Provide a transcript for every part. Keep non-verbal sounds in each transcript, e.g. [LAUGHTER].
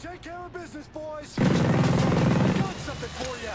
take care of business, boys. I got something for you.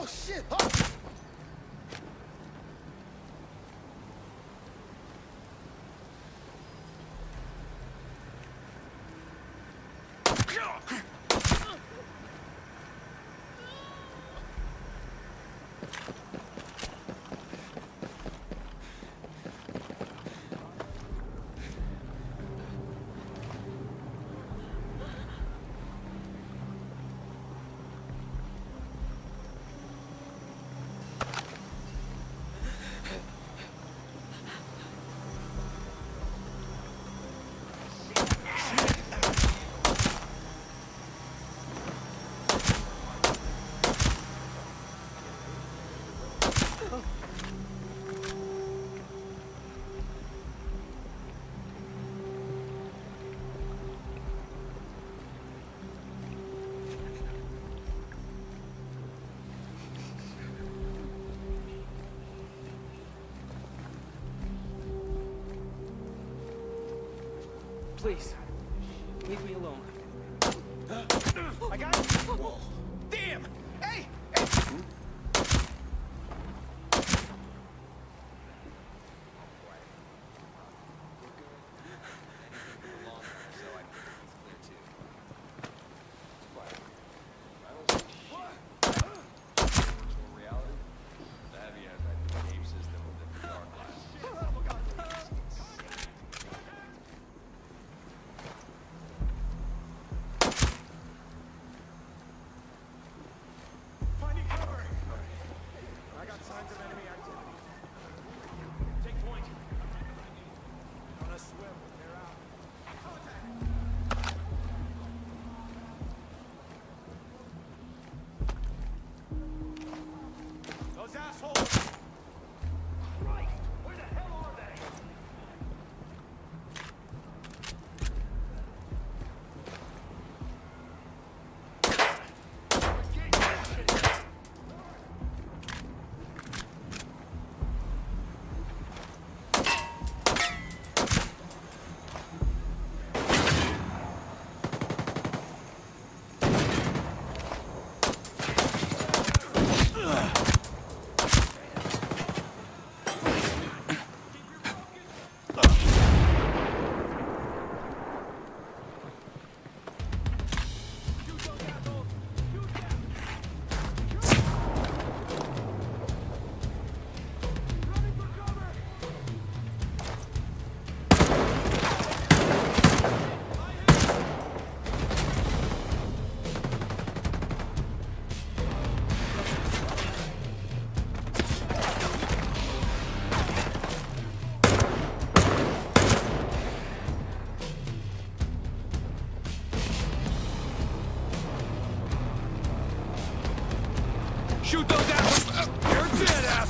Oh shit! Oh. Yeah. Please, leave me alone. [GASPS] I got it. Damn! Hey! Hey! Finding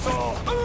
all.